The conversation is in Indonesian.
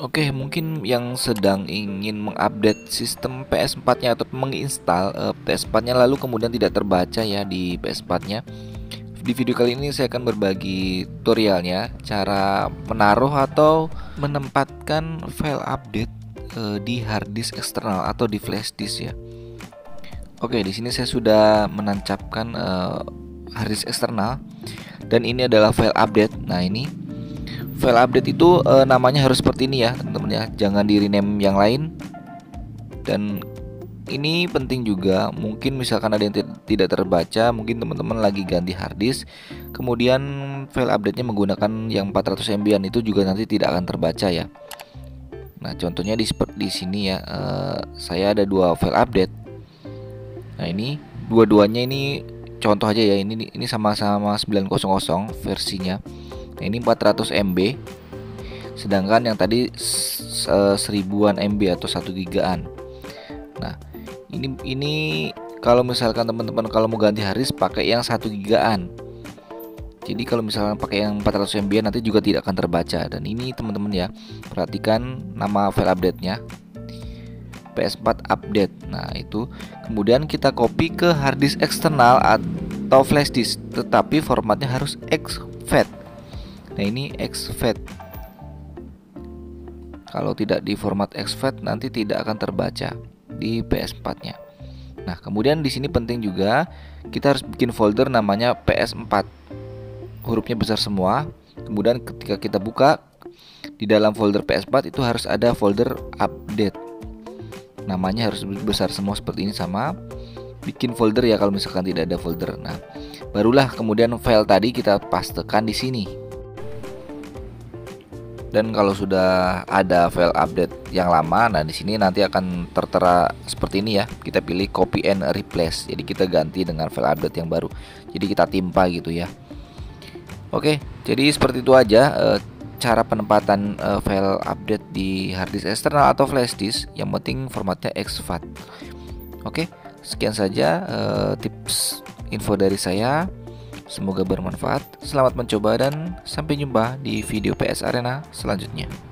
Oke, mungkin yang sedang ingin mengupdate sistem PS4-nya atau menginstal uh, PS4-nya lalu kemudian tidak terbaca ya di PS4-nya. Di video kali ini saya akan berbagi tutorialnya cara menaruh atau menempatkan file update uh, di hard disk eksternal atau di flash disk ya. Oke, di sini saya sudah menancapkan uh, hard disk eksternal dan ini adalah file update. Nah, ini file update itu uh, namanya harus seperti ini ya teman-teman ya. Jangan di rename yang lain. Dan ini penting juga mungkin misalkan ada yang tidak terbaca mungkin teman-teman lagi ganti harddisk kemudian file update-nya menggunakan yang 400 MB itu juga nanti tidak akan terbaca ya. Nah contohnya di di sini ya uh, saya ada dua file update. Nah ini dua-duanya ini contoh aja ya ini ini sama-sama 900 versinya ini 400 MB. Sedangkan yang tadi seribuan MB atau 1 gigaan. Nah, ini ini kalau misalkan teman-teman kalau mau ganti haris pakai yang 1 gigaan. Jadi kalau misalkan pakai yang 400 MB nanti juga tidak akan terbaca dan ini teman-teman ya perhatikan nama file update-nya PS4 update. Nah, itu kemudian kita copy ke hard disk eksternal atau flash disk, tetapi formatnya harus exFAT. Nah ini exFAT Kalau tidak di format exFAT nanti tidak akan terbaca di PS4 nya Nah kemudian di sini penting juga kita harus bikin folder namanya PS4 Hurufnya besar semua. Kemudian ketika kita buka di dalam folder PS4 itu harus ada folder update. Namanya harus besar semua seperti ini sama bikin folder ya kalau misalkan tidak ada folder. Nah, barulah kemudian file tadi kita pastekan di sini dan kalau sudah ada file update yang lama nah di sini nanti akan tertera seperti ini ya. Kita pilih copy and replace. Jadi kita ganti dengan file update yang baru. Jadi kita timpa gitu ya. Oke jadi seperti itu aja e, cara penempatan e, file update di hard disk eksternal atau flash disk. Yang penting formatnya exFAT. Oke sekian saja e, tips info dari saya Semoga bermanfaat. Selamat mencoba dan sampai jumpa di video PS Arena selanjutnya.